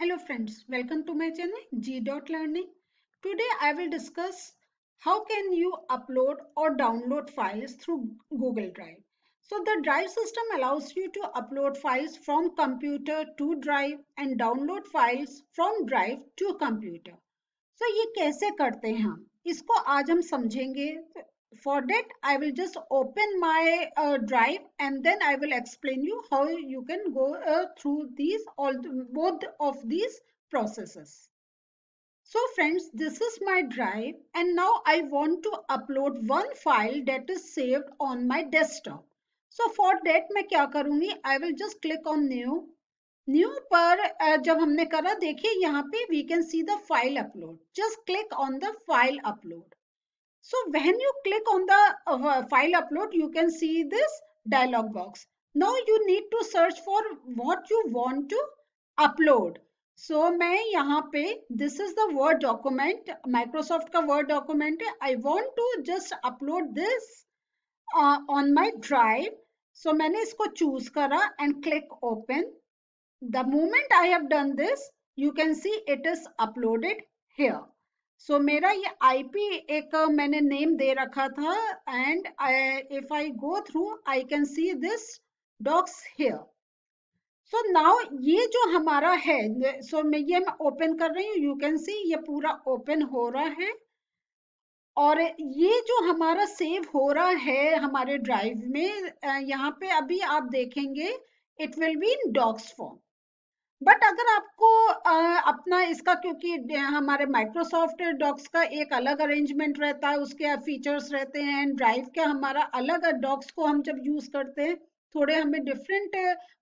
Hello friends, welcome to my channel G.Learning. Today I will discuss how can you upload or download files through Google Drive. So the Drive system allows you to upload files from computer to Drive and download files from Drive to computer. So ये कैसे करते हैं हम इसको आज हम समझेंगे for that i will just open my uh, drive and then i will explain you how you can go uh, through these all both of these processes so friends this is my drive and now i want to upload one file that is saved on my desktop so for that मैं क्या करूंगी i will just click on new new पर uh, जब हमने करा देखिए यहाँ पे we can see the file upload just click on the file upload so when you click on the uh, file upload, you can see this dialog box. Now you need to search for what you want to upload. So मैं यहाँ पे this is the word document Microsoft का word document है I want to just upload this uh, on my drive. So मैंने इसको choose करा and click open. The moment I have done this, you can see it is uploaded here. So so, मेरा ये IP एक मैंने name दे रखा था and if I go through I can see this docs here so now ये जो हमारा है सो so मैं ये मैं ओपन कर रही हूँ यू कैन सी ये पूरा ओपन हो रहा है. और ये जो हमारा सेव हो रहा है हमारे ड्राइव में यहाँ पे अभी आप देखेंगे it will be in docs form but अगर आपको अपना इसका क्योंकि हमारे माइक्रोसॉफ्ट डॉक्स का एक अलग अरेंजमेंट रहता है, उसके फीचर्स रहते हैं ड्राइव के हमारा अलग डॉक्स को हम जब यूज़ करते हैं, थोड़े हमें डिफरेंट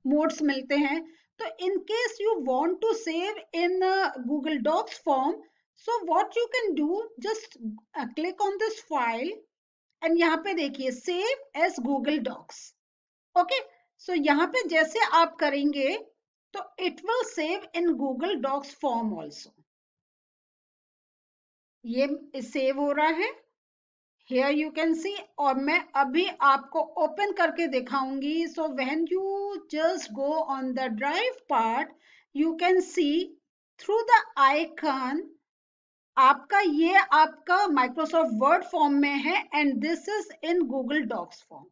मोड्स मिलते हैं। तो in case you want to save in Google Docs form so what you can do just click on this file and यहाँ पे देखिए save as Google Docs okay so यहाँ पे जैसे आप करेंगे तो it will save in Google Docs form also ये सेव हो रहा है। हेयर यू कैन सी और मैं अभी आपको ओपन करके दिखाऊँगी। So when you just go on the drive part you can see through the icon आपका ये आपका माइक्रोसॉफ्ट वर्ड फॉर्म में है and this is in Google Docs form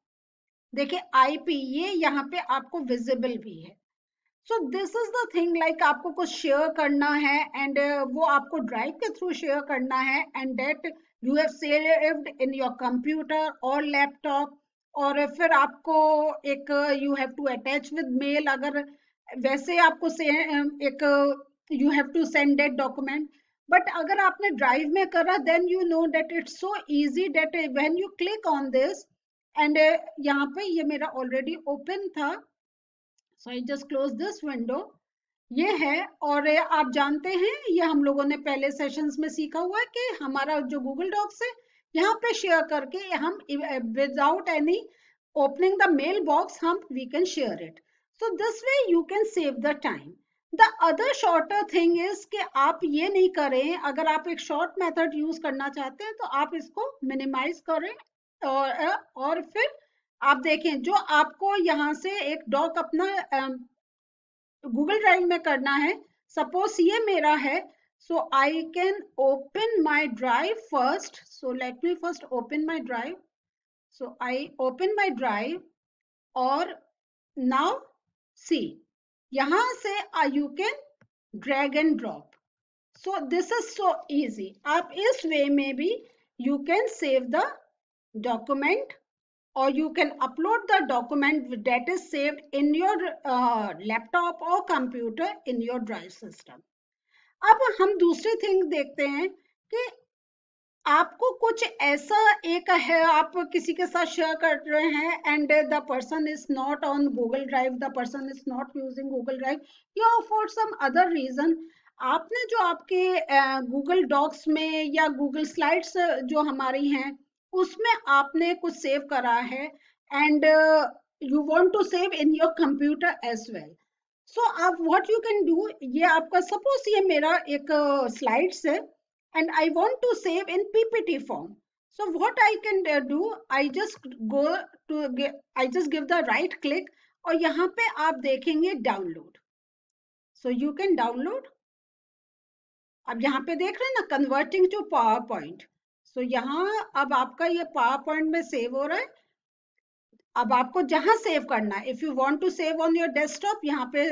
देखिए आईपी ये यहाँ पे आपको विजिबल भी है। So this is the thing like आपको कुछ शेयर करना है एंड uh, वो आपको ड्राइव के थ्रू शेयर करना है and that you have saved in your computer और लैपटॉप और फिर आपको एक you have to attach with mail अगर वैसे आपको से um, एक you have to send that document but अगर आपने ड्राइव में करा then you know that it's so easy that when you click on this and यहाँ पे ये मेरा ऑलरेडी ओपन था so I just close this window ये है और आप जानते हैं ये हम लोगों ने पहले सेशंस में सीखा हुआ है कि हमारा जो गूगल डॉक्स है यहाँ पे शेयर करके हम without any opening the mail box हम we can share it so this way you can save the time the other shorter thing is कि आप ये नहीं करें अगर आप एक शॉर्ट मेथड यूज़ करना चाहते हैं तो आप इसको मिनिमाइज करें और, और फिर आप देखें, जो आपको यहाँ से एक डॉक अपना गूगल ड्राइव में करना है सपोज़ ये मेरा है so I can open my drive first so let me first open my drive so I open my drive और नाउ सी यहाँ से I you can drag and drop so this is so easy आप इस way में भी you can save the document or you can upload the document that is saved in your uh, laptop or computer in your drive system. अब हम दूसरी thing देखते हैं कि आपको कुछ ऐसा एक है आप किसी के साथ शेयर कर रहे हैं and the person is not on Google Drive the person is not using Google Drive या फॉर सम अदर रीजन आपने जो आपके गूगल uh, डॉक्स में या गूगल स्लाइड्स जो हमारी हैं उसमें आपने कुछ सेव करा है and you want to save in your computer as well so आप व्हाट यू कैन डू ये आपका सपोज़ ये मेरा एक स्लाइड्स uh, है I want to save in PPT form so what i can uh, do i just go to i just give the और यहाँ पे आप देखेंगे download so you can download अब यहाँ पे देख रहे हैं ना converting to PowerPoint so यहाँ अब आपका ये पावर पॉइंट में सेव हो रहा है। अब आपको जहाँ सेव करना है if you want to save on your desktop यहाँ पे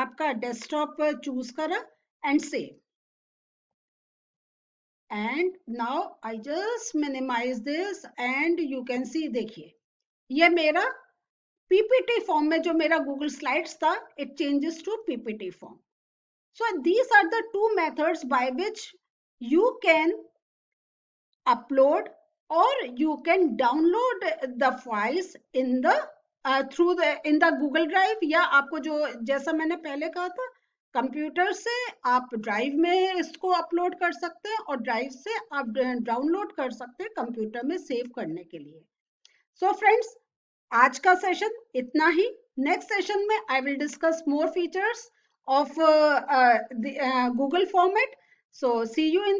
आपका डेस्कटॉप चूज़ करा and save and now I just minimize this and you can see देखिए, ये मेरा पीपीटी फॉर्म में जो मेरा गूगल स्लाइड्स था it changes to PPT form so these are the two methods by which you can upload or you can download the files in the through the in the google drive या आपको जो जैसा मैंने पहले कहा था computer से आप ड्राइव में इसको अपलोड कर सकते हैं और ड्राइव से आप डाउनलोड कर सकते हैं कंप्यूटर में सेव करने के लिए। सो so फ्रेंड्स आज का सेशन इतना ही। नेक्स्ट सेशन में I will discuss more features of uh, uh, the uh, Google format. So see you in